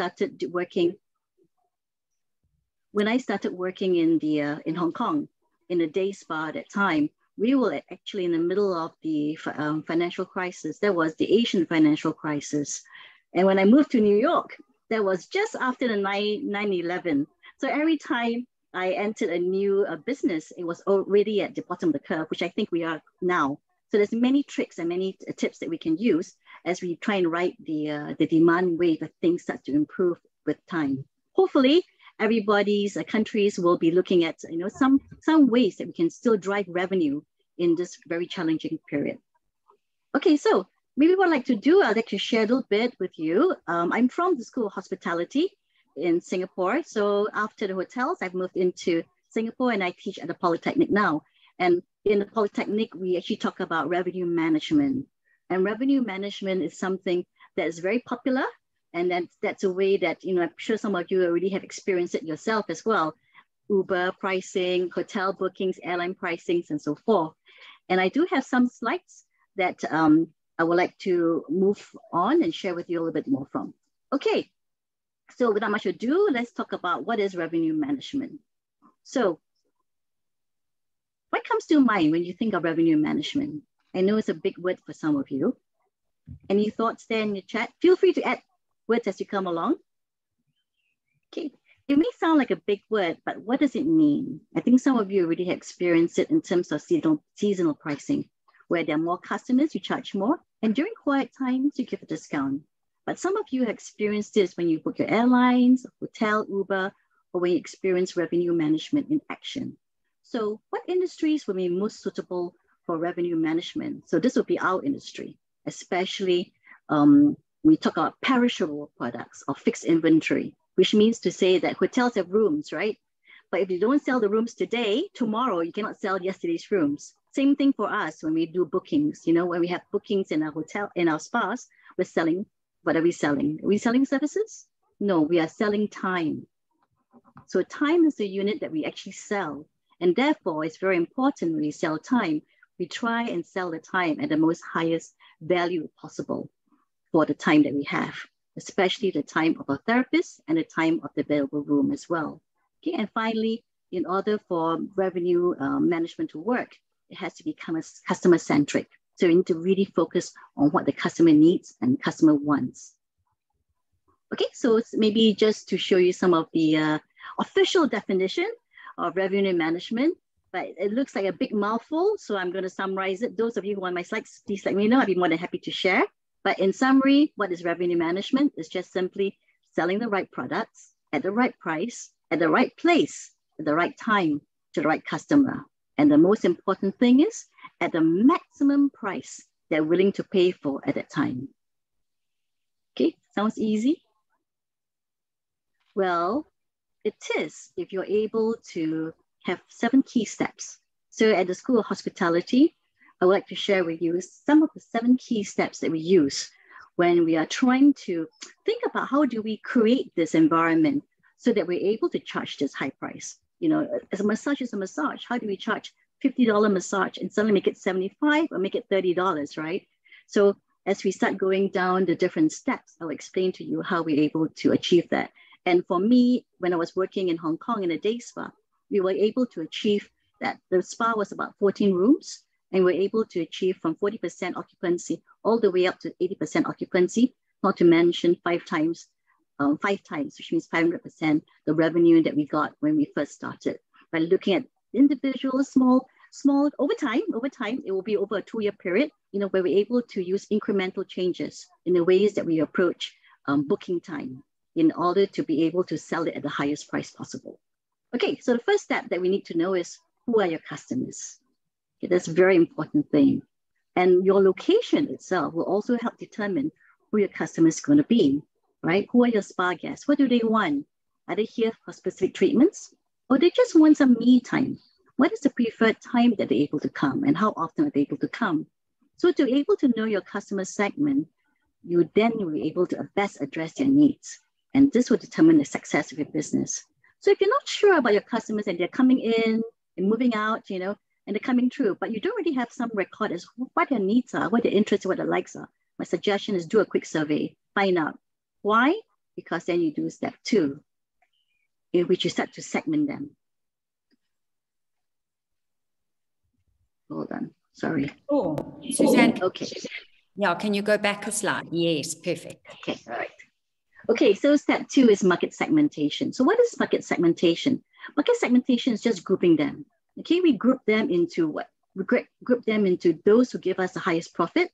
started working, when I started working in the uh, in Hong Kong in a day spa at that time, we were actually in the middle of the um, financial crisis. That was the Asian financial crisis. And when I moved to New York, that was just after the 9 11. So every time I entered a new uh, business, it was already at the bottom of the curve, which I think we are now. So there's many tricks and many tips that we can use as we try and ride the, uh, the demand wave things start to improve with time. Hopefully, everybody's uh, countries will be looking at you know some some ways that we can still drive revenue in this very challenging period. Okay, so maybe what I'd like to do, I'd like to share a little bit with you. Um, I'm from the School of Hospitality in Singapore. So after the hotels, I've moved into Singapore and I teach at the Polytechnic now. And in the Polytechnic, we actually talk about revenue management. And revenue management is something that is very popular. And that's, that's a way that, you know, I'm sure some of you already have experienced it yourself as well. Uber pricing, hotel bookings, airline pricings, and so forth. And I do have some slides that um, I would like to move on and share with you a little bit more from. Okay, so without much ado, let's talk about what is revenue management. So what comes to mind when you think of revenue management? I know it's a big word for some of you. Any thoughts there in the chat? Feel free to add words as you come along. Okay, it may sound like a big word, but what does it mean? I think some of you already have experienced it in terms of seasonal, seasonal pricing, where there are more customers, you charge more, and during quiet times, you give a discount. But some of you have experienced this when you book your airlines, hotel, Uber, or when you experience revenue management in action. So what industries will be most suitable for revenue management? So this will be our industry, especially um, we talk about perishable products or fixed inventory, which means to say that hotels have rooms, right? But if you don't sell the rooms today, tomorrow you cannot sell yesterday's rooms. Same thing for us when we do bookings. You know, when we have bookings in our hotel, in our spas, we're selling what are we selling? Are we selling services? No, we are selling time. So time is the unit that we actually sell. And therefore, it's very important when we sell time, we try and sell the time at the most highest value possible for the time that we have, especially the time of our therapist and the time of the available room as well. Okay, and finally, in order for revenue uh, management to work, it has to become customer centric. So we need to really focus on what the customer needs and customer wants. Okay, so maybe just to show you some of the uh, official definition of revenue management, but it looks like a big mouthful. So I'm going to summarize it. Those of you who want my slides, please let me know. I'd be more than happy to share. But in summary, what is revenue management? It's just simply selling the right products at the right price, at the right place, at the right time to the right customer. And the most important thing is at the maximum price they're willing to pay for at that time. Okay, sounds easy? Well, it is if you're able to have seven key steps. So at the School of Hospitality, I would like to share with you some of the seven key steps that we use when we are trying to think about how do we create this environment so that we're able to charge this high price. You know, as a massage is a massage, how do we charge $50 massage and suddenly make it 75 or make it $30, right? So as we start going down the different steps, I'll explain to you how we're able to achieve that. And for me, when I was working in Hong Kong in a day spa, we were able to achieve that the spa was about 14 rooms and we're able to achieve from 40% occupancy all the way up to 80% occupancy, not to mention five times, um, five times, which means 500% the revenue that we got when we first started by looking at individual, small, small, over time, over time, it will be over a two-year period, you know, where we're able to use incremental changes in the ways that we approach um, booking time in order to be able to sell it at the highest price possible. Okay, so the first step that we need to know is who are your customers? Okay, that's a very important thing. And your location itself will also help determine who your customer is going to be, right? Who are your spa guests? What do they want? Are they here for specific treatments? or they just want some me time. What is the preferred time that they're able to come and how often are they able to come? So to be able to know your customer segment, you then will be able to best address their needs. And this will determine the success of your business. So if you're not sure about your customers and they're coming in and moving out, you know, and they're coming through, but you don't really have some record as what their needs are, what their interests, what their likes are, my suggestion is do a quick survey, find out why because then you do step two, in which you start to segment them. Hold on, sorry. Oh, Suzanne. Okay. Yeah, can you go back a slide? Yes, perfect. Okay, all right. Okay, so step two is market segmentation. So what is market segmentation? Market segmentation is just grouping them. Okay, we group them into what? We group them into those who give us the highest profit,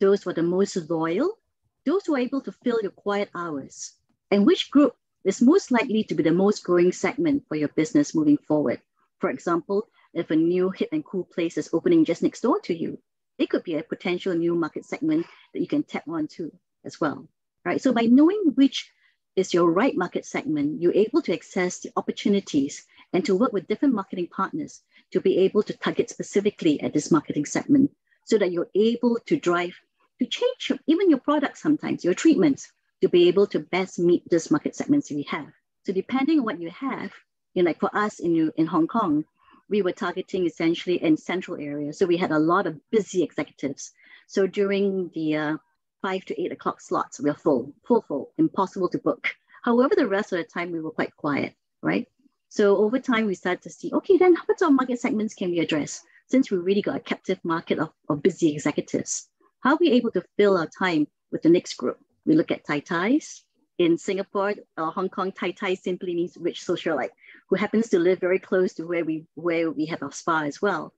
those who are the most loyal, those who are able to fill your quiet hours, and which group is most likely to be the most growing segment for your business moving forward. For example, if a new hip and cool place is opening just next door to you, it could be a potential new market segment that you can tap onto as well. Right. So by knowing which is your right market segment, you're able to access the opportunities and to work with different marketing partners to be able to target specifically at this marketing segment so that you're able to drive to change your, even your products sometimes, your treatments, to be able to best meet this market segments we have. So depending on what you have, you know, like for us in, in Hong Kong, we were targeting essentially in central areas. So we had a lot of busy executives. So during the uh, five to eight o'clock slots, we are full, full, full, impossible to book. However, the rest of the time we were quite quiet, right? So over time, we started to see, okay, then what sort of market segments can we address? Since we really got a captive market of, of busy executives, how are we able to fill our time with the next group? We look at Tai Tais. In Singapore or Hong Kong, Tai Tai simply means rich socialite who happens to live very close to where we where we have our spa as well.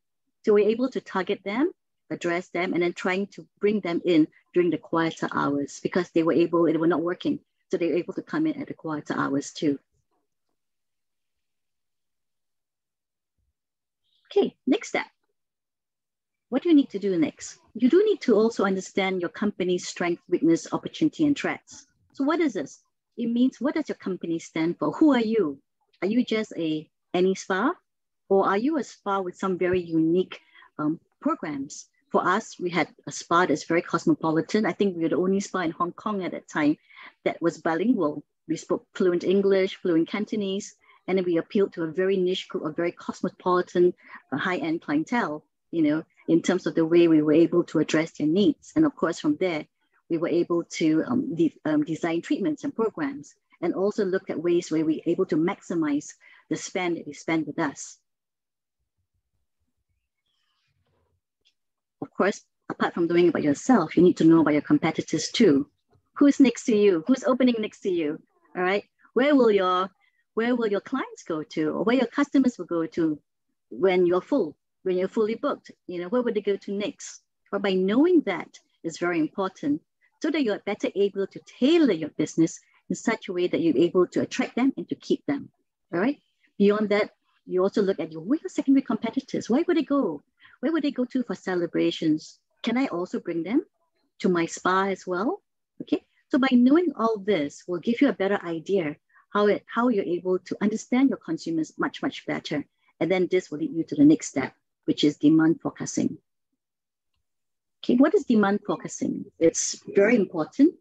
So we're able to target them, address them, and then trying to bring them in during the quieter hours because they were able, they were not working. So they were able to come in at the quieter hours too. Okay, next step. What do you need to do next? You do need to also understand your company's strength, weakness, opportunity, and threats. So what is this? It means what does your company stand for? Who are you? Are you just a any spa? Or are you a spa with some very unique um, programs? For us, we had a spa that's very cosmopolitan. I think we were the only spa in Hong Kong at that time that was bilingual. We spoke fluent English, fluent Cantonese, and then we appealed to a very niche group of very cosmopolitan, uh, high-end clientele, you know, in terms of the way we were able to address their needs. And of course, from there, we were able to um, de um, design treatments and programs and also look at ways where we're able to maximize the spend that they spend with us. Course, apart from doing it by yourself, you need to know about your competitors too. Who's next to you? Who's opening next to you? All right. Where will your where will your clients go to or where your customers will go to when you're full, when you're fully booked? You know, where would they go to next? But by knowing that is very important so that you're better able to tailor your business in such a way that you're able to attract them and to keep them. All right. Beyond that, you also look at your where are secondary competitors? Where would they go? Where would they go to for celebrations? Can I also bring them to my spa as well? Okay. So by knowing all this will give you a better idea how, it, how you're able to understand your consumers much, much better. And then this will lead you to the next step, which is demand forecasting. Okay, what is demand forecasting? It's very important,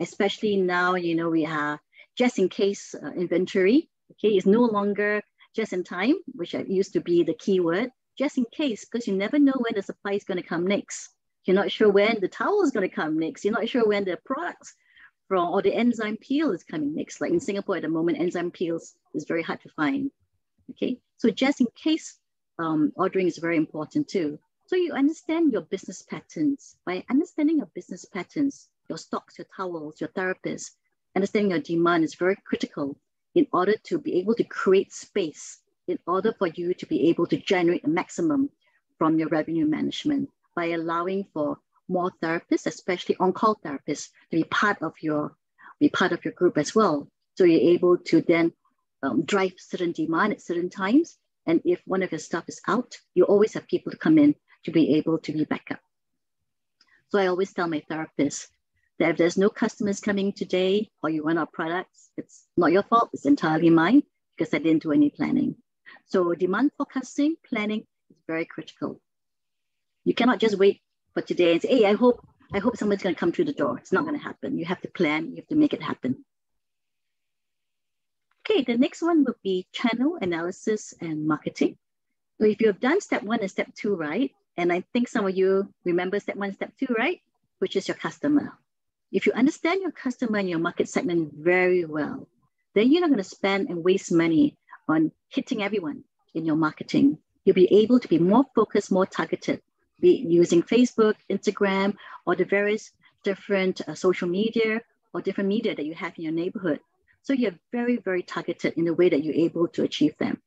especially now, you know, we have just in case uh, inventory, okay, is no longer just in time, which used to be the keyword, just in case, because you never know when the supply is going to come next. You're not sure when the towel is going to come next. You're not sure when the products from or the enzyme peel is coming next. Like in Singapore at the moment, enzyme peels is very hard to find. Okay, so just in case um, ordering is very important too. So you understand your business patterns. By understanding your business patterns, your stocks, your towels, your therapists, understanding your demand is very critical in order to be able to create space, in order for you to be able to generate a maximum from your revenue management by allowing for more therapists, especially on-call therapists, to be part of your be part of your group as well. So you're able to then um, drive certain demand at certain times. And if one of your staff is out, you always have people to come in to be able to be backup. So I always tell my therapists that if there's no customers coming today or you run our products, it's not your fault, it's entirely mine because I didn't do any planning. So demand forecasting, planning is very critical. You cannot just wait for today and say, hey, I hope I hope someone's going to come through the door. It's not going to happen. You have to plan, you have to make it happen. Okay, the next one would be channel analysis and marketing. So if you have done step one and step two right, and I think some of you remember step one, step two, right? Which is your customer. If you understand your customer and your market segment very well, then you're not going to spend and waste money on hitting everyone in your marketing. You'll be able to be more focused, more targeted, be using Facebook, Instagram, or the various different uh, social media or different media that you have in your neighborhood. So you're very, very targeted in the way that you're able to achieve them.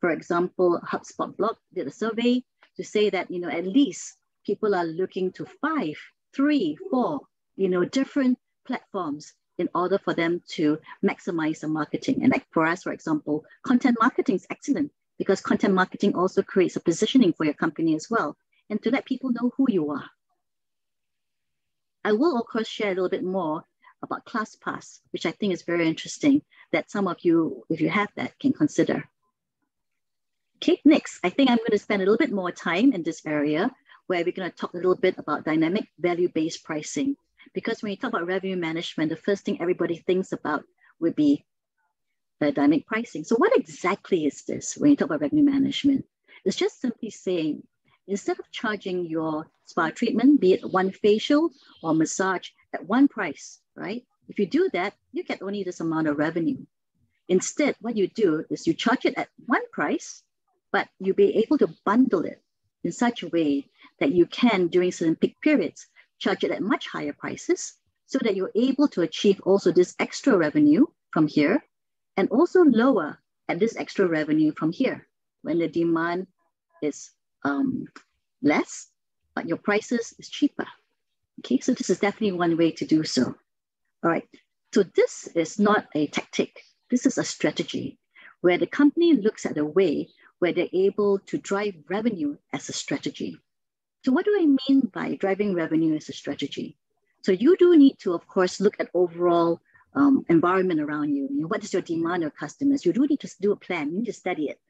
For example, HubSpot blog did a survey to say that, you know, at least people are looking to five, three, four, you know, different platforms in order for them to maximize the marketing. And like for us, for example, content marketing is excellent because content marketing also creates a positioning for your company as well and to let people know who you are. I will, of course, share a little bit more about ClassPass, which I think is very interesting that some of you, if you have that, can consider. Okay, next, I think I'm going to spend a little bit more time in this area where we're going to talk a little bit about dynamic value-based pricing. Because when you talk about revenue management, the first thing everybody thinks about would be dynamic pricing. So what exactly is this when you talk about revenue management? It's just simply saying, instead of charging your spa treatment, be it one facial or massage at one price, right? If you do that, you get only this amount of revenue. Instead, what you do is you charge it at one price, but you'll be able to bundle it in such a way that you can, during certain peak periods, charge it at much higher prices so that you're able to achieve also this extra revenue from here and also lower at this extra revenue from here when the demand is um, less, but your prices is cheaper. Okay, so this is definitely one way to do so. All right, so this is not a tactic. This is a strategy where the company looks at a way where they're able to drive revenue as a strategy. So what do I mean by driving revenue as a strategy? So you do need to, of course, look at overall um, environment around you. you know, what is your demand of customers? You do need to do a plan. You need to study it,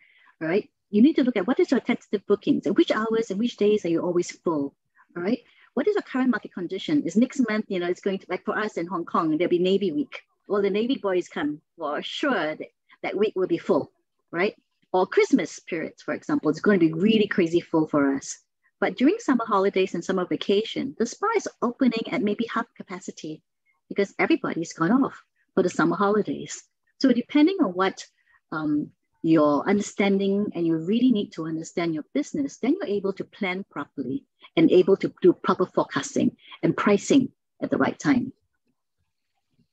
all right? You need to look at what is your tentative bookings and which hours and which days are you always full, all right? What is your current market condition? Is next month, you know, it's going to, like for us in Hong Kong, there'll be Navy Week. Well, the Navy boys come, for sure that, that week will be full, right? Or Christmas periods, for example, it's going to be really crazy full for us. But during summer holidays and summer vacation, the spa is opening at maybe half capacity because everybody's gone off for the summer holidays. So depending on what um, your understanding and you really need to understand your business, then you're able to plan properly and able to do proper forecasting and pricing at the right time.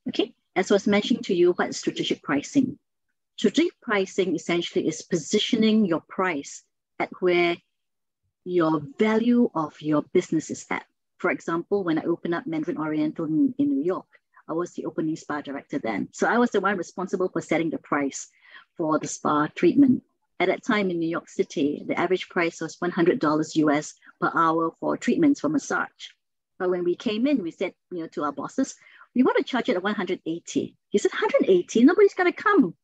Okay, as I was mentioning to you, what strategic pricing? Strategic pricing essentially is positioning your price at where your value of your business is at. For example, when I opened up Mandarin Oriental in, in New York, I was the opening spa director then. So I was the one responsible for setting the price for the spa treatment. At that time in New York City, the average price was $100 US per hour for treatments for massage. But when we came in, we said, you know, to our bosses, we want to charge it at 180. He said, 180? Nobody's gonna come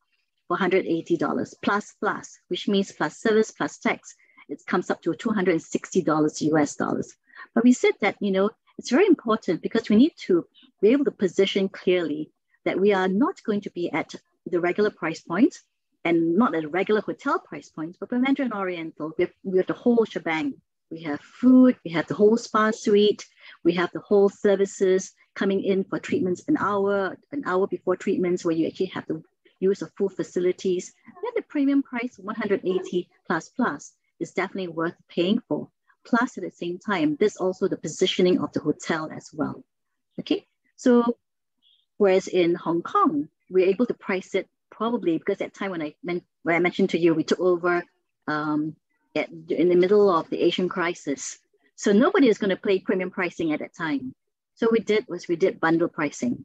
for $180 plus plus, which means plus service plus tax it comes up to $260 US dollars. But we said that, you know, it's very important because we need to be able to position clearly that we are not going to be at the regular price point and not at a regular hotel price point, but for Mandarin Oriental, we have, we have the whole shebang. We have food, we have the whole spa suite, we have the whole services coming in for treatments an hour, an hour before treatments where you actually have to use of full facilities. Then the premium price, 180 plus plus is definitely worth paying for. Plus, at the same time, there's also the positioning of the hotel as well. Okay, so whereas in Hong Kong, we're able to price it probably because at time when I when I mentioned to you, we took over um, at, in the middle of the Asian crisis. So nobody is going to play premium pricing at that time. So we did was we did bundle pricing.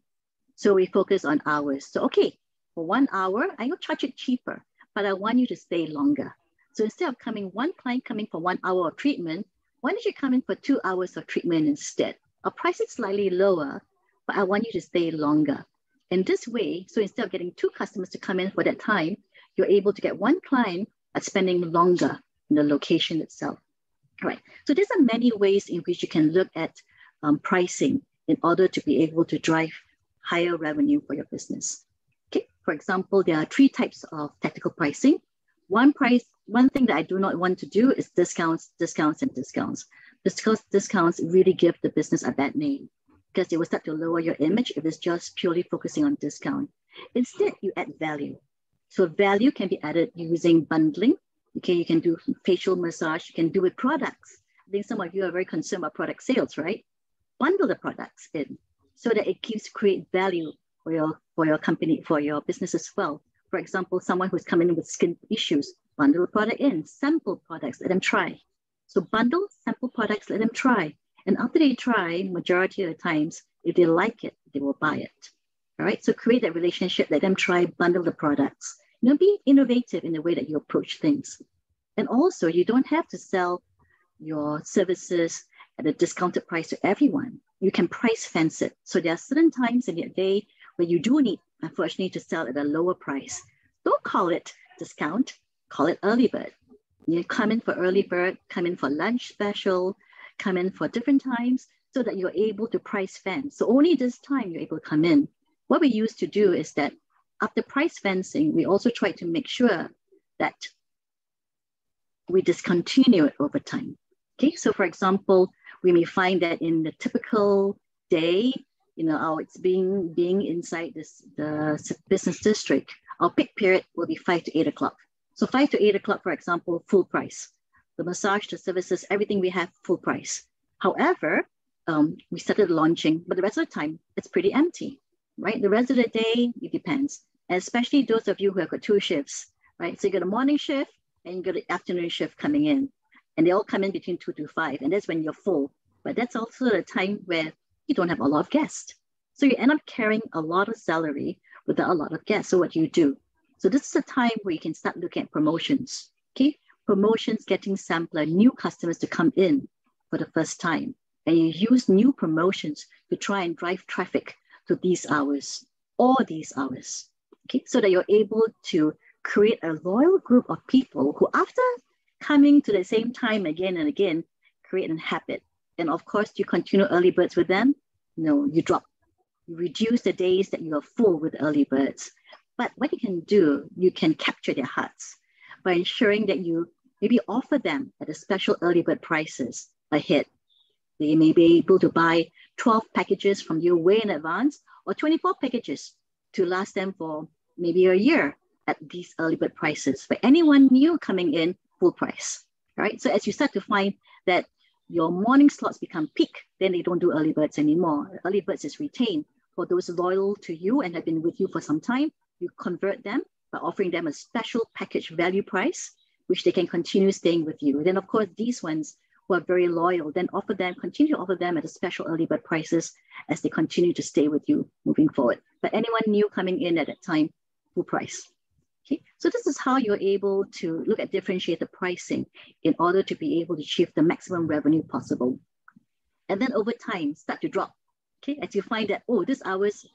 So we focus on hours. So okay, for one hour, I will charge it cheaper, but I want you to stay longer. So instead of coming one client coming for one hour of treatment, why don't you come in for two hours of treatment instead? Our price is slightly lower, but I want you to stay longer. In this way, so instead of getting two customers to come in for that time, you're able to get one client at spending longer in the location itself. All right. So there's are many ways in which you can look at um, pricing in order to be able to drive higher revenue for your business. Okay. For example, there are three types of tactical pricing. One price one thing that I do not want to do is discounts, discounts, and discounts. Because discounts really give the business a bad name. because it will start to lower your image if it's just purely focusing on discount. Instead, you add value. So value can be added using bundling. Okay, you can do facial massage, you can do with products. I think some of you are very concerned about product sales, right? Bundle the products in so that it keeps create value for your for your company, for your business as well. For example, someone who's coming in with skin issues, bundle the product in, sample products, let them try. So bundle, sample products, let them try. And after they try, majority of the times, if they like it, they will buy it. All right. So create that relationship, let them try, bundle the products. You know, be innovative in the way that you approach things. And also, you don't have to sell your services at a discounted price to everyone. You can price fence it. So there are certain times in your day where you do need, unfortunately, to sell at a lower price. Don't call it discount, call it early bird. You come in for early bird, come in for lunch special, come in for different times so that you're able to price fence. So only this time you're able to come in. What we used to do is that after price fencing, we also try to make sure that we discontinue it over time. Okay, so for example, we may find that in the typical day, you know, our it's being being inside this the business district, our peak period will be five to eight o'clock. So five to eight o'clock, for example, full price. The massage, the services, everything we have full price. However, um, we started launching, but the rest of the time it's pretty empty, right? The rest of the day, it depends. And especially those of you who have got two shifts, right? So you got a morning shift and you got an afternoon shift coming in, and they all come in between two to five, and that's when you're full. But that's also the time where you don't have a lot of guests. So you end up carrying a lot of salary without a lot of guests. So what do you do? So this is a time where you can start looking at promotions. Okay, promotions getting sampler, new customers to come in for the first time. And you use new promotions to try and drive traffic to these hours, all these hours. Okay, so that you're able to create a loyal group of people who, after coming to the same time again and again, create a habit. And of course, you continue early birds with them. No, you drop. You reduce the days that you are full with early birds. But what you can do, you can capture their hearts by ensuring that you maybe offer them at a special early bird prices ahead. They may be able to buy 12 packages from you way in advance or 24 packages to last them for maybe a year at these early bird prices. For anyone new coming in, full price, right? So as you start to find that your morning slots become peak, then they don't do early birds anymore. Early birds is retained for those loyal to you and have been with you for some time. You convert them by offering them a special package value price, which they can continue staying with you. Then, of course, these ones who are very loyal, then offer them, continue to offer them at a special early bird prices as they continue to stay with you moving forward. But anyone new coming in at that time, full price. Okay, so this is how you're able to look at differentiated pricing in order to be able to achieve the maximum revenue possible. And then over time, start to drop. Okay, as you find that, oh, this hours,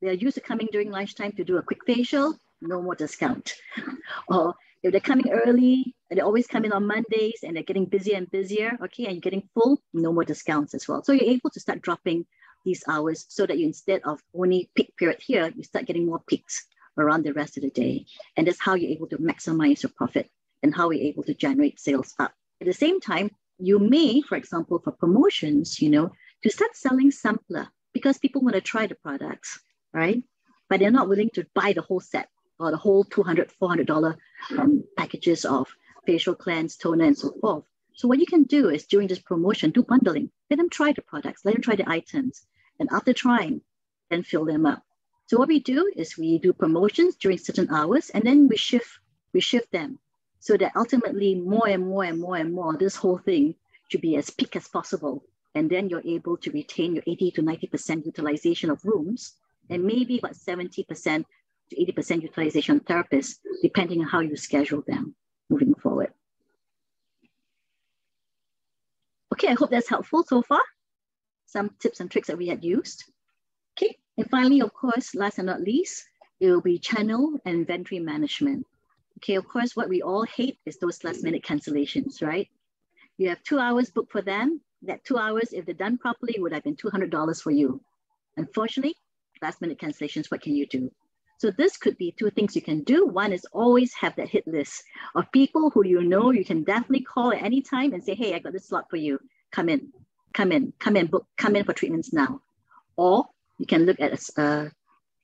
they're used to coming during lunchtime to do a quick facial, no more discount. or if they're coming early, and they always come in on Mondays and they're getting busier and busier, okay, and you're getting full, no more discounts as well. So you're able to start dropping these hours so that you instead of only peak period here, you start getting more peaks around the rest of the day. And that's how you're able to maximize your profit and how you're able to generate sales up. At the same time, you may, for example, for promotions, you know, to start selling sampler because people want to try the products, right? But they're not willing to buy the whole set or the whole $200, $400 um, packages of facial cleanse, toner, and so forth. So what you can do is during this promotion, do bundling. Let them try the products, let them try the items. And after trying, then fill them up. So what we do is we do promotions during certain hours and then we shift, we shift them so that ultimately more and more and more and more, this whole thing should be as peak as possible. And then you're able to retain your 80 to 90% utilization of rooms and maybe about 70% to 80% utilization therapists, depending on how you schedule them moving forward. Okay, I hope that's helpful so far. Some tips and tricks that we had used. Okay, and finally, of course, last and not least, it will be channel and inventory management. Okay, of course, what we all hate is those last minute cancellations, right? You have two hours booked for them. That two hours, if they're done properly, would have been $200 for you. Unfortunately, last minute cancellations, what can you do? So this could be two things you can do. One is always have that hit list of people who you know you can definitely call at any time and say, hey, I got this slot for you. Come in, come in, come in, book, come in for treatments now. Or you can look at a,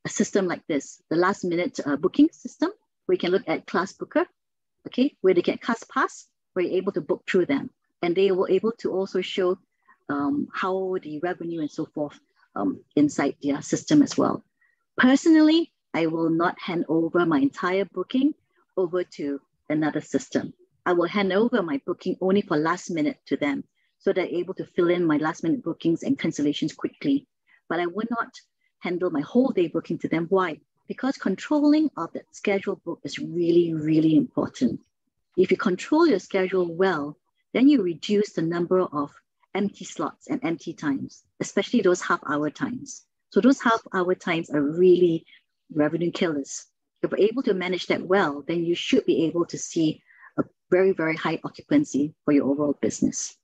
a system like this, the last minute uh, booking system, where you can look at Class Booker, okay, where they get Class Pass, where you're able to book through them. And they were able to also show um, how the revenue and so forth um, inside their system as well. Personally, I will not hand over my entire booking over to another system. I will hand over my booking only for last minute to them so they're able to fill in my last minute bookings and cancellations quickly. But I would not handle my whole day booking to them. Why? Because controlling of that schedule book is really, really important. If you control your schedule well, then you reduce the number of empty slots and empty times, especially those half hour times. So those half hour times are really revenue killers. If you're able to manage that well, then you should be able to see a very, very high occupancy for your overall business.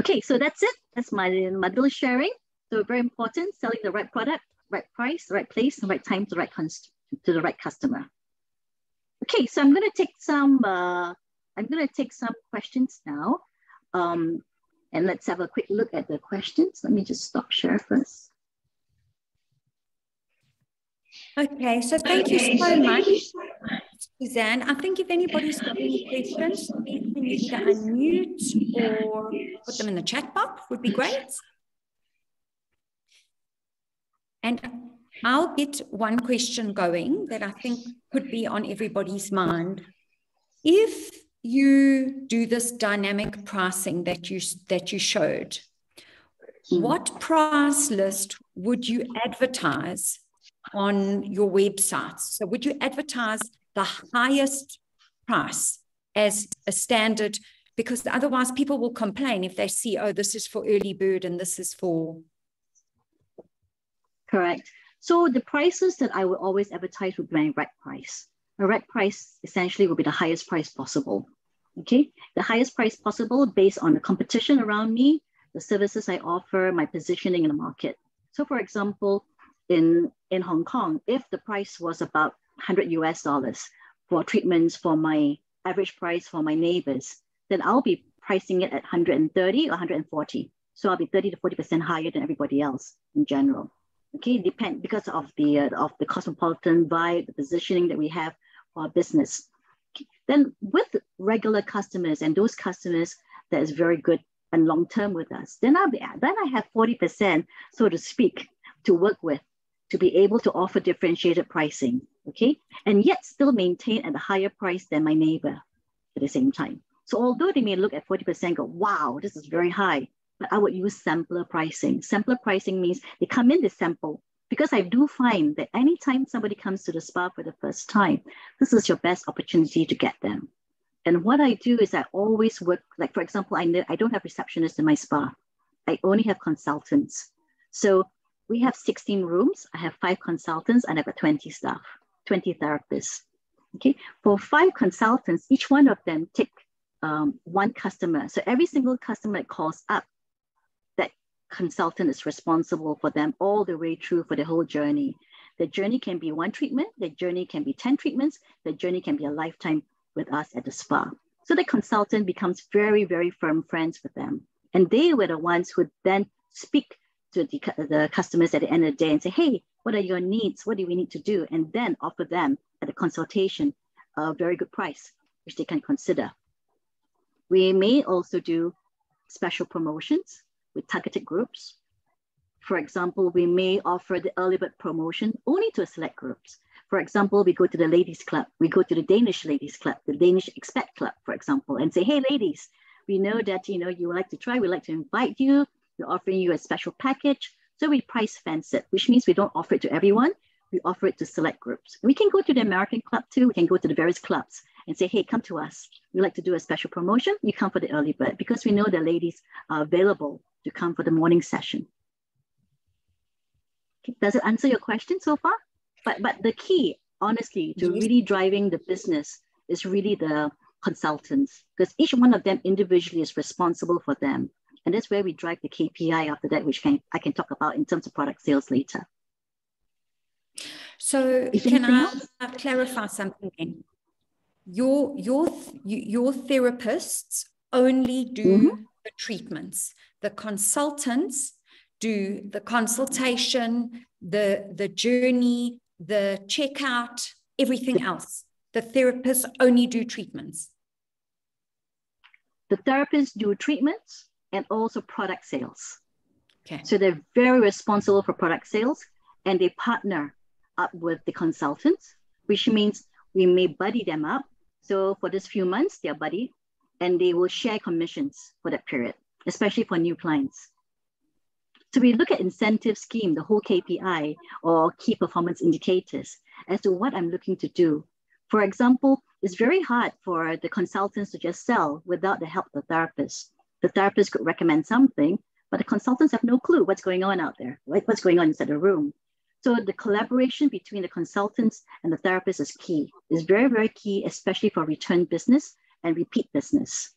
Okay, so that's it. That's my, my little sharing. So very important, selling the right product, right price, right place, the right time to the right, to the right customer. Okay, so I'm gonna take some, uh, I'm gonna take some questions now. Um, and let's have a quick look at the questions. Let me just stop share first. Okay, so thank you so much, Suzanne. I think if anybody's got any questions, please can you either unmute or put them in the chat box would be great. And I'll get one question going that I think could be on everybody's mind. If you do this dynamic pricing that you that you showed, hmm. what price list would you advertise on your websites. So would you advertise the highest price as a standard? Because otherwise people will complain if they see, oh, this is for early bird and this is for. Correct. So the prices that I would always advertise would be my rack price. My rack price essentially will be the highest price possible. Okay, the highest price possible based on the competition around me, the services I offer, my positioning in the market. So, for example, in, in Hong Kong, if the price was about 100 US dollars for treatments for my average price for my neighbors, then I'll be pricing it at 130 or 140. So I'll be 30 to 40% higher than everybody else in general. Okay, depend because of the uh, of the cosmopolitan vibe, the positioning that we have our business. Then with regular customers and those customers that is very good and long term with us, then be then I have 40%, so to speak, to work with to be able to offer differentiated pricing, okay? And yet still maintain at a higher price than my neighbor at the same time. So although they may look at 40% go, wow, this is very high, but I would use sampler pricing. Sampler pricing means they come in, they sample. Because I do find that anytime somebody comes to the spa for the first time, this is your best opportunity to get them. And what I do is I always work, like for example, I, know, I don't have receptionists in my spa. I only have consultants. So we have 16 rooms. I have five consultants and I've got 20 staff, 20 therapists. Okay, for five consultants, each one of them take um, one customer. So every single customer that calls up, consultant is responsible for them all the way through for the whole journey. The journey can be one treatment, the journey can be 10 treatments, the journey can be a lifetime with us at the spa. So the consultant becomes very, very firm friends with them. And they were the ones who then speak to the, the customers at the end of the day and say, hey, what are your needs? What do we need to do? And then offer them at a consultation a very good price, which they can consider. We may also do special promotions with targeted groups. For example, we may offer the early bird promotion only to select groups. For example, we go to the ladies club, we go to the Danish ladies club, the Danish expat club, for example, and say, hey, ladies, we know that you know you would like to try, we'd like to invite you we're offering you a special package. So we price fence it, which means we don't offer it to everyone. We offer it to select groups. We can go to the American club too. We can go to the various clubs and say, hey, come to us. We'd like to do a special promotion. You come for the early bird because we know the ladies are available to come for the morning session. Does it answer your question so far? But, but the key, honestly, to really driving the business is really the consultants because each one of them individually is responsible for them. And that's where we drive the KPI after that, which can, I can talk about in terms of product sales later. So can I else? clarify something then? Your, your, your therapists only do mm-hmm. the treatments. The consultants do the consultation, the, the journey, the checkout, everything else. The therapists only do treatments. The therapists do treatments and also product sales. Okay. So they're very responsible for product sales and they partner up with the consultants, which means we may buddy them up. So for this few months, they're buddy and they will share commissions for that period, especially for new clients. So we look at incentive scheme, the whole KPI or key performance indicators as to what I'm looking to do. For example, it's very hard for the consultants to just sell without the help of the therapist. The therapist could recommend something, but the consultants have no clue what's going on out there, like what's going on inside the room. So the collaboration between the consultants and the therapist is key. It's very, very key, especially for return business and repeat business.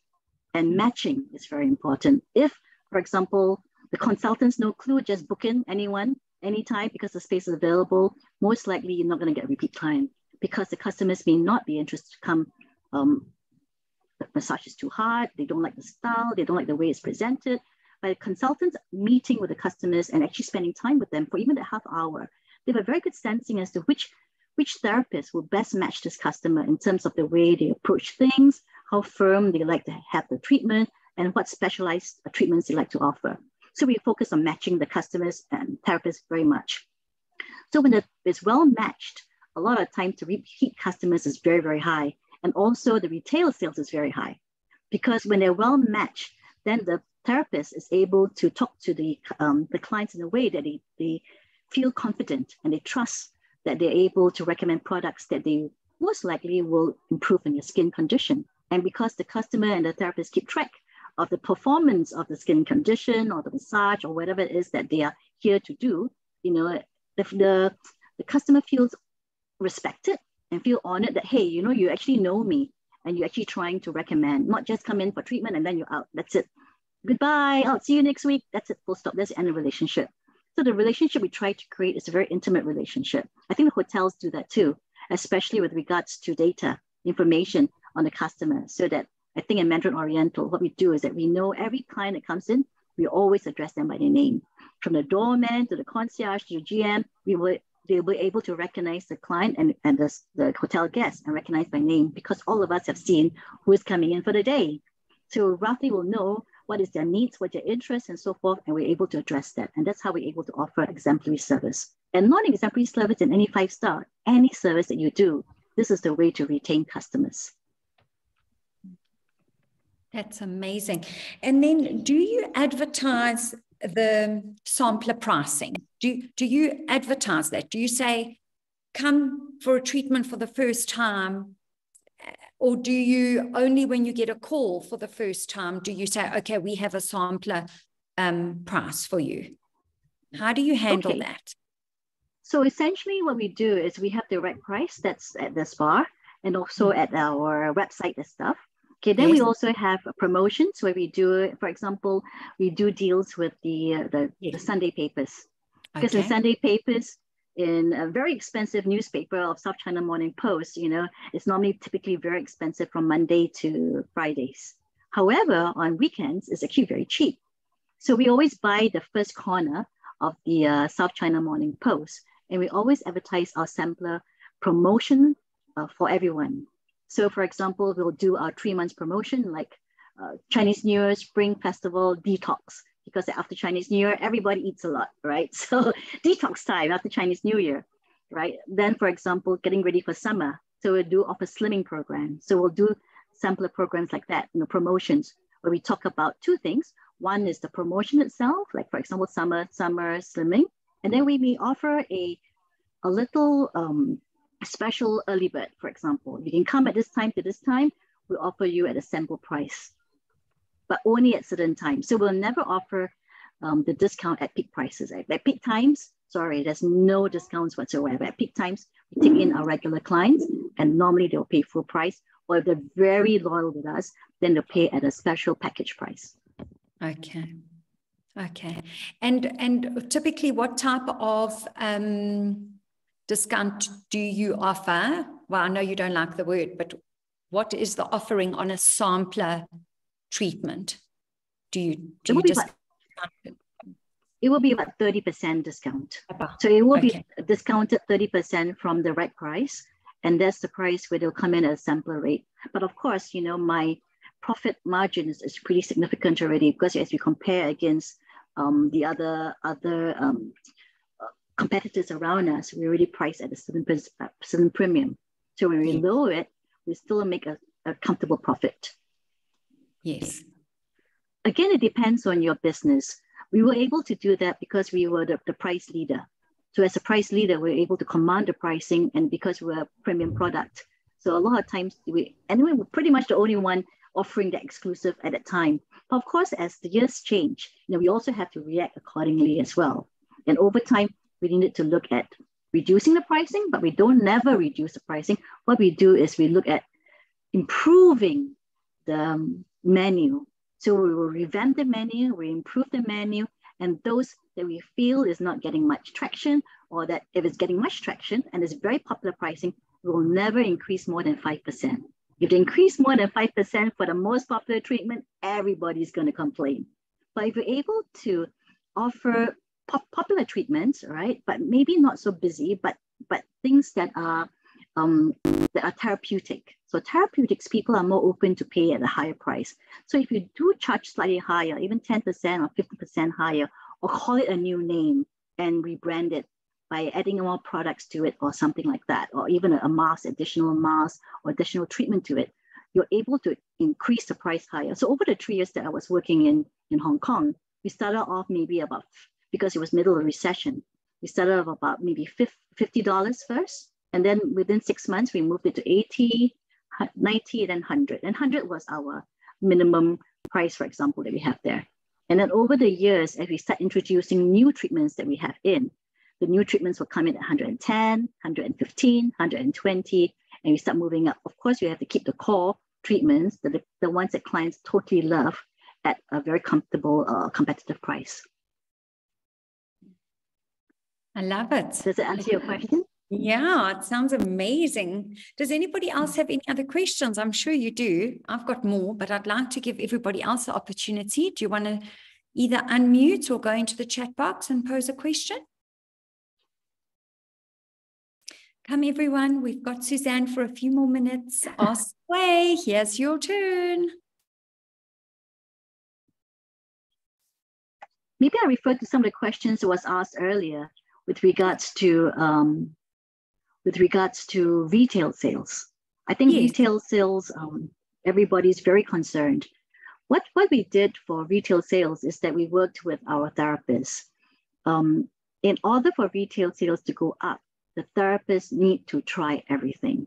And matching is very important. If, for example, the consultants no clue, just book in anyone, anytime because the space is available. Most likely you're not going to get repeat client because the customers may not be interested to come. Um, the massage is too hard, they don't like the style, they don't like the way it's presented. But the consultants meeting with the customers and actually spending time with them for even a half hour, they have a very good sensing as to which which therapist will best match this customer in terms of the way they approach things, how firm they like to have the treatment, and what specialized treatments they like to offer. So we focus on matching the customers and therapists very much. So when it's well matched, a lot of time to repeat customers is very, very high. And also the retail sales is very high because when they're well matched, then the therapist is able to talk to the, um, the clients in a way that they, they feel confident and they trust that they're able to recommend products that they most likely will improve in your skin condition. And because the customer and the therapist keep track of the performance of the skin condition or the massage or whatever it is that they are here to do, you know, the, the customer feels respected and feel honored that, hey, you know, you actually know me and you're actually trying to recommend, not just come in for treatment and then you're out. That's it. Goodbye. I'll see you next week. That's it. Full stop. That's the end of the relationship. So the relationship we try to create is a very intimate relationship. I think the hotels do that too, especially with regards to data, information on the customer, so that I think in Mandarin Oriental, what we do is that we know every client that comes in, we always address them by their name. From the doorman to the concierge to the GM, we will they'll be able to recognize the client and, and the, the hotel guest and recognize by name because all of us have seen who is coming in for the day. So roughly we'll know what is their needs, what their interests, and so forth, and we're able to address that. And that's how we're able to offer exemplary service. And non-exemplary service in any five star, any service that you do, this is the way to retain customers. That's amazing. And then do you advertise the sampler pricing? Do, do you advertise that? Do you say, come for a treatment for the first time? Or do you only when you get a call for the first time, do you say, okay, we have a sampler um, price for you? How do you handle okay. that? So essentially, what we do is we have the right price that's at the spa and also mm-hmm. at our website and stuff. Okay, then yes. we also have promotions where we do, for example, we do deals with the uh, the, yes. the, Sunday papers. Because okay. in Sunday papers, in a very expensive newspaper of South China Morning Post, you know, it's normally typically very expensive from Monday to Fridays. However, on weekends, it's actually very cheap. So we always buy the first corner of the uh, South China Morning Post, and we always advertise our sampler promotion uh, for everyone. So for example, we'll do our three months promotion like uh, Chinese New Year, Spring Festival, detox, because after Chinese New Year, everybody eats a lot, right? So detox time after Chinese New Year, right? Then for example, getting ready for summer. So we'll do offer slimming program. So we'll do sampler programs like that, you know, promotions where we talk about two things. One is the promotion itself, like for example, summer, summer slimming. And then we may offer a, a little um, special early bird, for example. You can come at this time to this time, we'll offer you at a sample price, but only at certain times. So we'll never offer um, the discount at peak prices. At, at peak times, sorry, there's no discounts whatsoever. At peak times, we take in our regular clients and normally they'll pay full price. Or if they're very loyal with us, then they'll pay at a special package price. Okay. Okay. And and typically what type of um discount do you offer? Well, I know you don't like the word, but what is the offering on a sampler treatment? Do you do you just it will be about 30% discount. So it will okay. be discounted 30% from the right price. And that's the price where they'll come in at a sampler rate. But of course, you know, my profit margin is, pretty significant already because as we compare against um, the other other um, competitors around us, we already price at a certain, uh, certain premium. So when we lower it, we still make a, a comfortable profit. Yes. Again, it depends on your business. We were able to do that because we were the, the price leader. So as a price leader, we're able to command the pricing and because we're a premium product. So a lot of times we, and we were pretty much the only one offering the exclusive at that time. But of course, as the years change, you know, we also have to react accordingly as well. And over time, we needed to look at reducing the pricing, but we don't never reduce the pricing. What we do is we look at improving the um, menu. So we will revamp the menu, we improve the menu, and those that we feel is not getting much traction, or that if it's getting much traction and it's very popular pricing, we will never increase more than 5%. If they increase more than 5% for the most popular treatment, everybody's going to complain. But if you're able to offer pop- popular treatments, right, but maybe not so busy, but but things that are um, that are therapeutic. So therapeutics, people are more open to pay at a higher price. So if you do charge slightly higher, even 10% or 50% higher, or call it a new name and rebrand it by adding more products to it or something like that, or even a, mask, additional mask or additional treatment to it, you're able to increase the price higher. So over the three years that I was working in, in Hong Kong, we started off maybe about, because it was middle of recession, we started off about maybe $50 first. And then within six months, we moved it to 80, 90, then 100. And 100 was our minimum price, for example, that we have there. And then over the years, as we start introducing new treatments that we have in, the new treatments will come in at 110, 115, 120, and we start moving up. Of course, you have to keep the core treatments, the, the ones that clients totally love, at a very comfortable, uh, competitive price. I love it. Does it answer your question? Yeah, it sounds amazing. Does anybody else have any other questions? I'm sure you do. I've got more, but I'd like to give everybody else the opportunity. Do you want to either unmute or go into the chat box and pose a question? Come, everyone. We've got Suzanne for a few more minutes. Ask away. Here's your turn. Maybe I refer to some of the questions that was asked earlier with regards to um, with regards to retail sales. I think yes. retail sales, um, everybody's very concerned. What what we did for retail sales is that we worked with our therapists. Um, in order for retail sales to go up, the therapists need to try everything.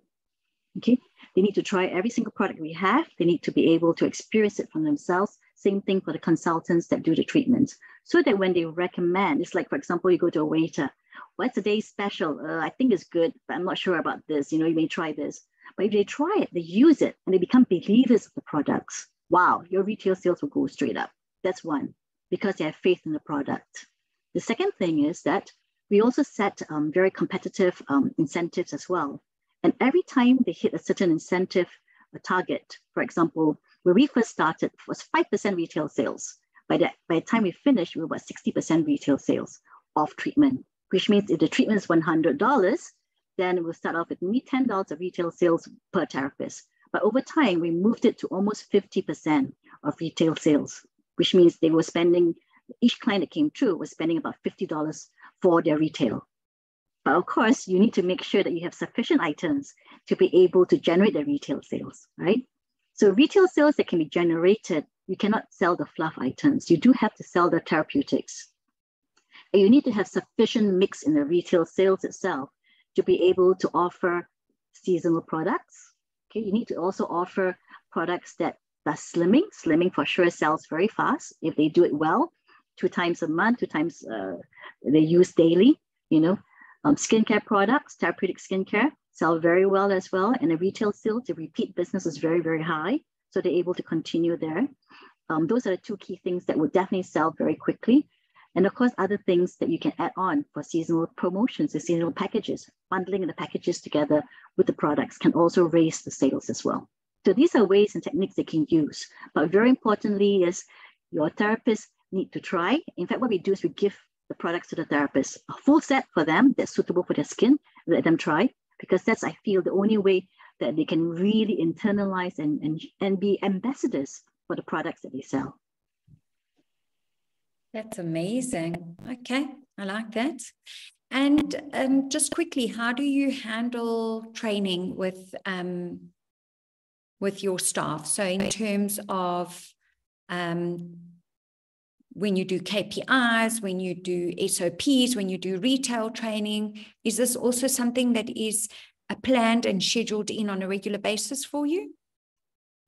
Okay, they need to try every single product we have. They need to be able to experience it for themselves. Same thing for the consultants that do the treatments, so that when they recommend, it's like for example, you go to a waiter, what's today's special? Uh, I think it's good, but I'm not sure about this. You know, you may try this. But if they try it, they use it, and they become believers of the products. Wow, your retail sales will go straight up. That's one, because they have faith in the product. The second thing is that we also set um, very competitive um, incentives as well. And every time they hit a certain incentive a target, for example, where we first started was 5% retail sales. By the, by the time we finished, we were about 60% retail sales of treatment, which means if the treatment is $100, then we'll start off with maybe $10 of retail sales per therapist. But over time, we moved it to almost 50% of retail sales, which means they were spending, each client that came through was spending about $50 for their retail. But of course, you need to make sure that you have sufficient items to be able to generate the retail sales, right? So retail sales that can be generated, you cannot sell the fluff items. You do have to sell the therapeutics. And you need to have sufficient mix in the retail sales itself to be able to offer seasonal products. Okay, you need to also offer products that are slimming. Slimming for sure sells very fast if they do it well two times a month, two times uh, they use daily, you know. Um, skincare products, therapeutic skincare sell very well as well. And the retail sales, the repeat business is very, very high. So they're able to continue there. Um, those are the two key things that will definitely sell very quickly. And of course, other things that you can add on for seasonal promotions, the seasonal packages, bundling the packages together with the products can also raise the sales as well. So these are ways and techniques they can use. But very importantly is your therapist need to try. In fact, what we do is we give the products to the therapist, a full set for them that's suitable for their skin, let them try, because that's, I feel, the only way that they can really internalize and, and, and be ambassadors for the products that they sell. That's amazing. Okay, I like that. And um, just quickly, how do you handle training with um, with your staff? So in terms of um, when you do KPIs, when you do SOPs, when you do retail training, is this also something that is uh, planned and scheduled in on a regular basis for you?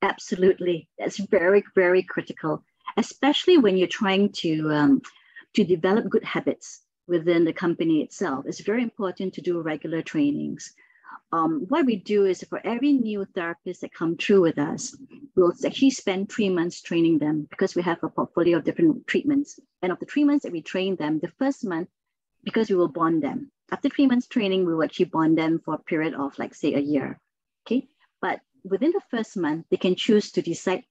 Absolutely, that's very very critical especially when you're trying to um, to develop good habits within the company itself. It's very important to do regular trainings. Um, what we do is for every new therapist that come through with us, we'll actually spend three months training them because we have a portfolio of different treatments. And of the three months that we train them, the first month, because we will bond them. After three months training, we will actually bond them for a period of like say a year. Okay. But within the first month, they can choose to decide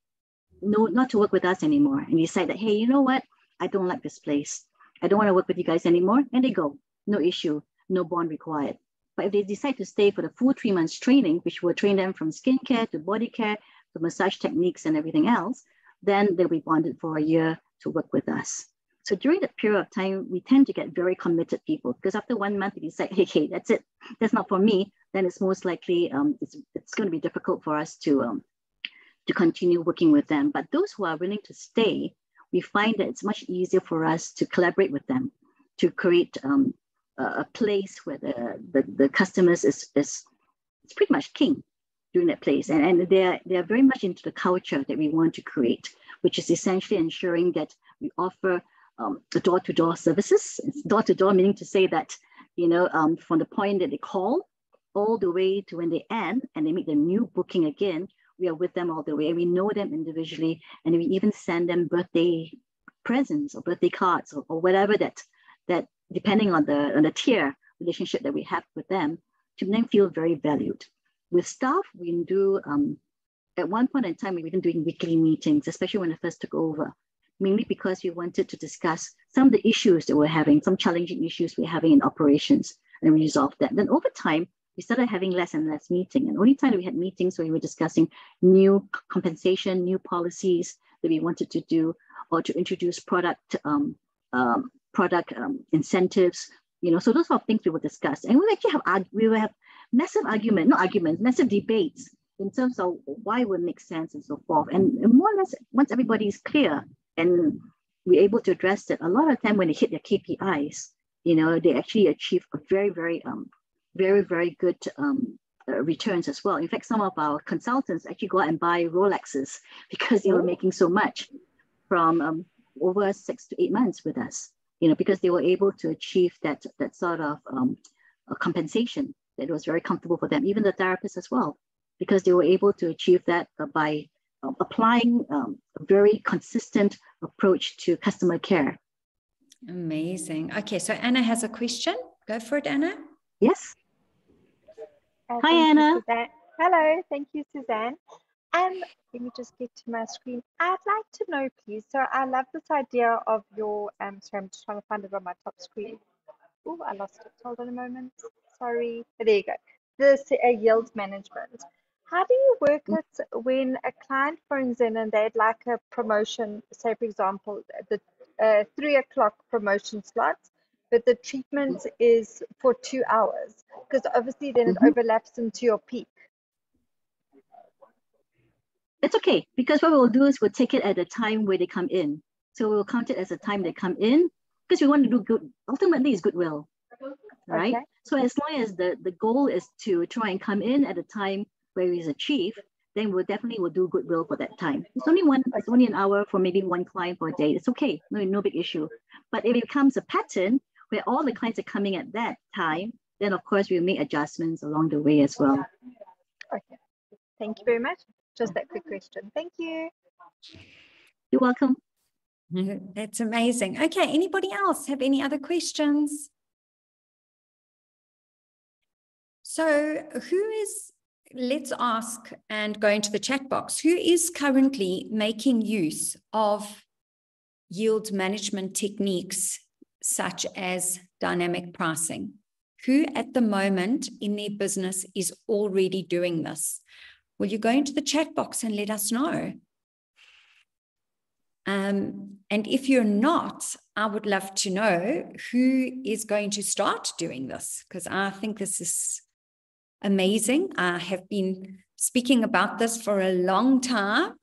no, not to work with us anymore and decide that, hey, you know what? I don't like this place. I don't want to work with you guys anymore. And they go, no issue, no bond required. But if they decide to stay for the full three months training, which will train them from skincare to body care to massage techniques and everything else, then they'll be bonded for a year to work with us. So during that period of time, we tend to get very committed people because after one month, they decide, hey, hey, that's it. That's not for me. Then it's most likely um, it's, it's going to be difficult for us to um, to continue working with them. But those who are willing to stay, we find that it's much easier for us to collaborate with them, to create um, a, place where the, the, the customers is, is, is pretty much king during that place. And, and they're, they're very much into the culture that we want to create, which is essentially ensuring that we offer um, door-to-door services. door-to-door meaning to say that, you know, um, from the point that they call all the way to when they end and they make the new booking again, we are with them all the way. We know them individually, and we even send them birthday presents or birthday cards or, or whatever that that depending on the on the tier relationship that we have with them, to them feel very valued. With staff, we do um, at one point in time we were even doing weekly meetings, especially when I first took over, mainly because we wanted to discuss some of the issues that we're having, some challenging issues we're having in operations, and we resolved that. Then over time, we started having less and less meeting. And only time we had meetings where we were discussing new compensation, new policies that we wanted to do, or to introduce product um, um, product um, incentives. You know, so those sort of things we will discuss. And we actually have we will have massive argument, not arguments, massive debates in terms of why it would make sense and so forth. And, more or less, once everybody is clear and we're able to address it, a lot of time when they hit their KPIs, you know, they actually achieve a very, very um, very, very good um, uh, returns as well. In fact, some of our consultants actually go out and buy Rolexes because they were making so much from um, over six to eight months with us, you know, because they were able to achieve that, that sort of um, compensation that was very comfortable for them, even the therapists as well, because they were able to achieve that uh, by uh, applying um, a very consistent approach to customer care. Amazing. Okay, so Anna has a question. Go for it, Anna. Yes. Uh, Hi, Anna. Hello, thank you, Suzanne. Um, let me just get to my screen. I'd like to know, please. So I love this idea of your. Um, sorry, I'm just trying to find it on my top screen. Oh, I lost it. Hold on a moment. Sorry. There you go. This uh, yield management. How do you work mm. it when a client phones in and they'd like a promotion? Say, for example, the uh, three o'clock promotion slot but the treatment is for two hours because obviously then mm-hmm. it overlaps into your peak. It's okay because what we'll do is we'll take it at the time where they come in. So we'll count it as a time they come in because we want to do good. Ultimately, it's goodwill, right? Okay. So as long as the, the goal is to try and come in at a time where it's achieved, then we'll definitely will do goodwill for that time. It's only one, it's only an hour for maybe one client for a day. It's okay, no, no big issue. But if it becomes a pattern, where all the clients are coming at that time, then of course we'll make adjustments along the way as well. Okay. Thank you very much. Just that quick question. Thank you. You're welcome. That's amazing. Okay, anybody else have any other questions? So who is, let's ask and go into the chat box, who is currently making use of yield management techniques such as dynamic pricing? Who at the moment in their business is already doing this? Will you go into the chat box and let us know? Um, and if you're not, I would love to know who is going to start doing this because I think this is amazing. I have been speaking about this for a long time.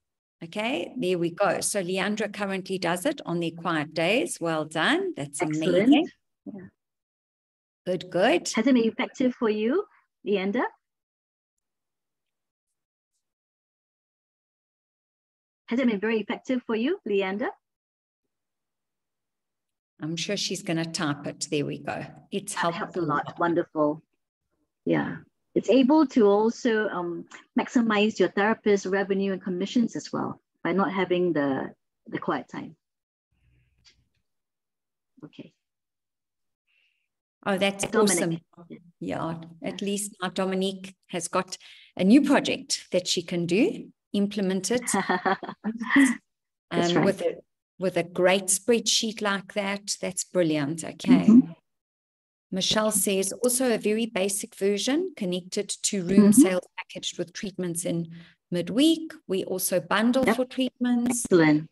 Okay, there we go. So Leandra currently does it on their quiet days. Well done. That's Excellent. amazing. Yeah. Good, good. Has it been effective for you, Leandra? Has it been very effective for you, Leandra? I'm sure she's going to type it. There we go. It's helped, helped a lot. Wonderful. Yeah. It's able to also um, maximize your therapist revenue and commissions as well by not having the, the quiet time. Okay. Oh, that's Dominic. awesome. Yeah, at least now Dominique has got a new project that she can do implement it um, right. with a with a great spreadsheet like that. That's brilliant. Okay. Mm-hmm. Michelle says also a very basic version connected to room mm-hmm. sales packaged with treatments in midweek. We also bundle yep. for treatments. Excellent.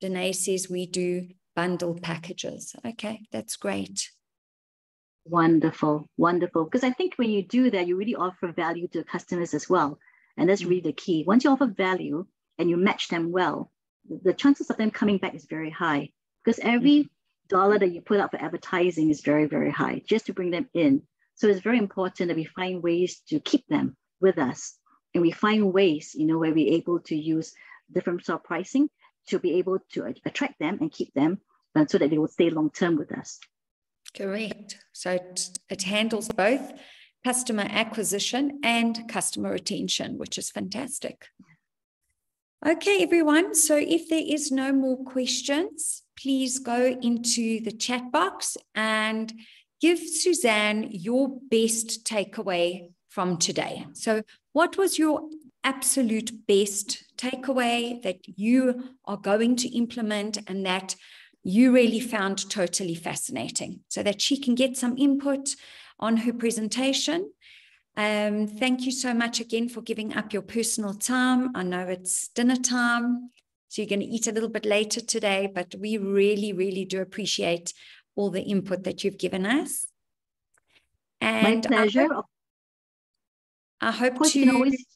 Danae says we do bundle packages. Okay, that's great. Wonderful, wonderful. Because I think when you do that, you really offer value to customers as well. And that's really the key. Once you offer value and you match them well, the chances of them coming back is very high because every mm-hmm. dollar that you put out for advertising is very, very high just to bring them in. So it's very important that we find ways to keep them with us. And we find ways, you know, where we're able to use different sort of pricing to be able to attract them and keep them uh, so that they will stay long term with us. Correct. So it handles both customer acquisition and customer retention, which is fantastic. Okay, everyone. So if there is no more questions, please go into the chat box and give Suzanne your best takeaway from today. So, what was your absolute best takeaway that you are going to implement and that you really found totally fascinating so that she can get some input on her presentation. Um, thank you so much again for giving up your personal time. I know it's dinner time, so you're going to eat a little bit later today, but we really, really do appreciate all the input that you've given us. And My pleasure. I hope, I hope to, always...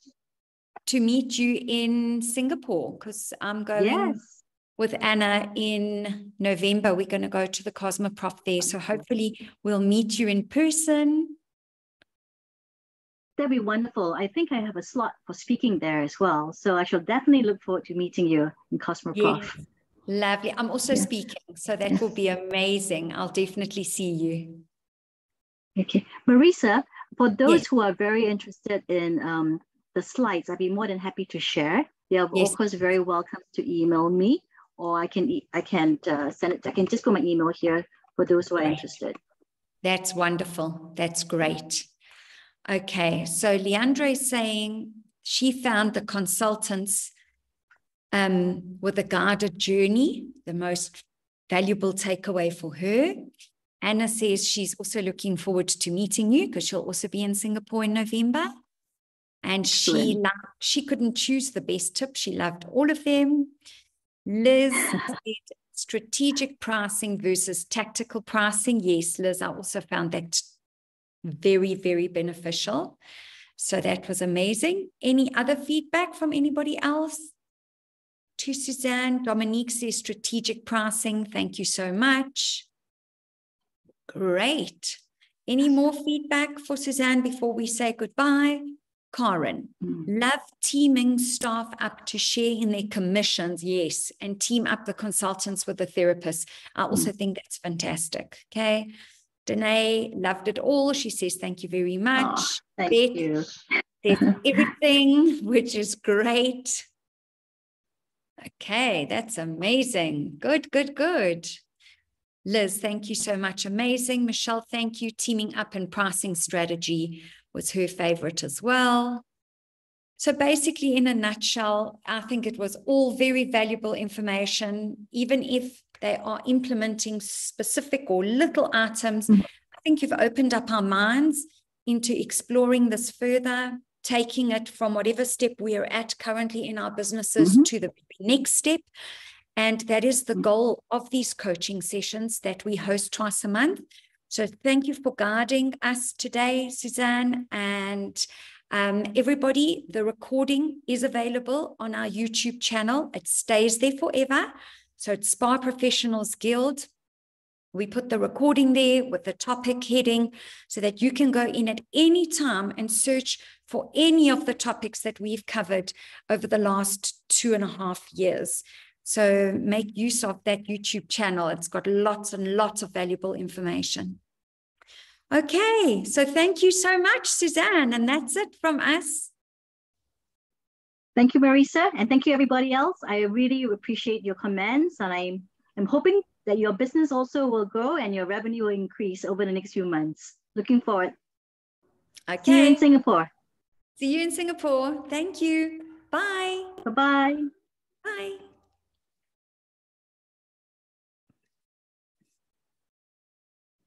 to meet you in Singapore because I'm going yes with Anna in November. We're going to go to the Cosmoprof there. So hopefully we'll meet you in person. That'd be wonderful. I think I have a slot for speaking there as well. So I shall definitely look forward to meeting you in Cosmoprof. Yes. Lovely. I'm also yeah. speaking, so that will be amazing. I'll definitely see you. Okay. Marisa, for those yes. who are very interested in um, the slides, I'd be more than happy to share. They are, yes. of course, very welcome to email me or I can I can uh, send it. I can just put my email here for those who are interested. That's wonderful. That's great. Okay, so Leandra is saying she found the consultants um, with a guided journey the most valuable takeaway for her. Anna says she's also looking forward to meeting you because she'll also be in Singapore in November. And she loved, she couldn't choose the best tip. She loved all of them. Liz said strategic pricing versus tactical pricing. Yes, Liz, I also found that very, very beneficial. So that was amazing. Any other feedback from anybody else? To Suzanne, Dominique says strategic pricing. Thank you so much. Great. Any more feedback for Suzanne before we say goodbye? Karen, mm. love teaming staff up to share in their commissions, yes, and team up the consultants with the therapists. I also mm. think that's fantastic. Okay. Danae loved it all. She says, Thank you very much. Oh, thank Beth, you. everything, which is great. Okay, that's amazing. Good, good, good. Liz, thank you so much. Amazing. Michelle, thank you. Teaming up and pricing strategy was her favorite as well. So basically, in a nutshell, I think it was all very valuable information. Even if they are implementing specific or little items. Mm-hmm. I think you've opened up our minds into exploring this further, taking it from whatever step we are at currently in our businesses mm-hmm. to the next step. And that is the mm-hmm. goal of these coaching sessions that we host twice a month. So thank you for guiding us today, Suzanne. And um, everybody, the recording is available on our YouTube channel. It stays there forever. So it's Spa Professionals Guild. We put the recording there with the topic heading so that you can go in at any time and search for any of the topics that we've covered over the last two and a half years. So make use of that YouTube channel. It's got lots and lots of valuable information. Okay, so thank you so much, Suzanne. And that's it from us. Thank you, Marisa. And thank you, everybody else. I really appreciate your comments. And I'm, I'm hoping that your business also will grow and your revenue will increase over the next few months. Looking forward. Okay. See you in Singapore. See you in Singapore. Thank you. Bye. Bye-bye. Bye.